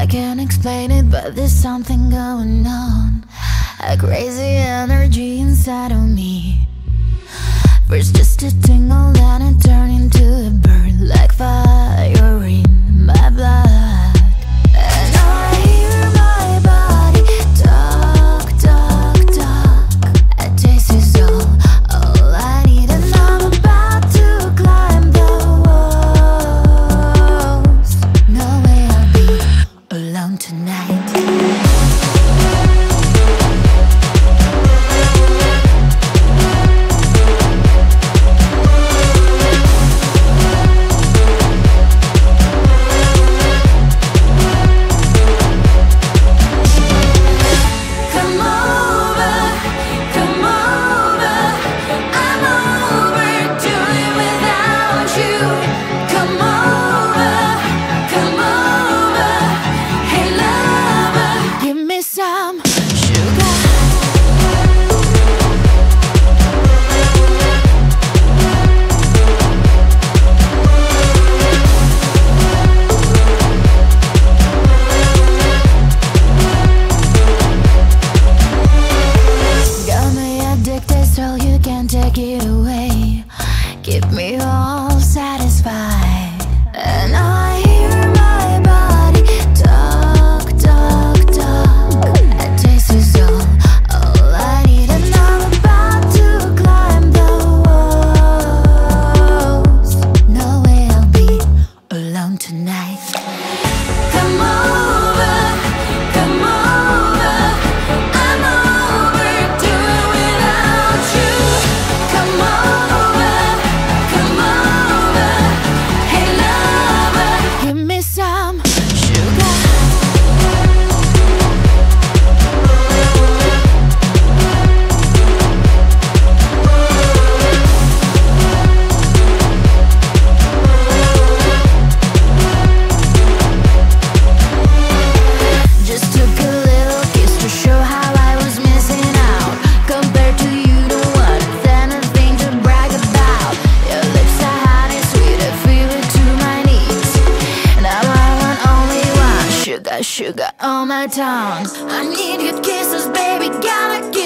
I can't explain it, but there's something going on. A crazy energy inside of me. First, just a tingle. to you. you can take it away. Give me all. sugar, sugar on my tongue. I need your kisses, baby, gotta.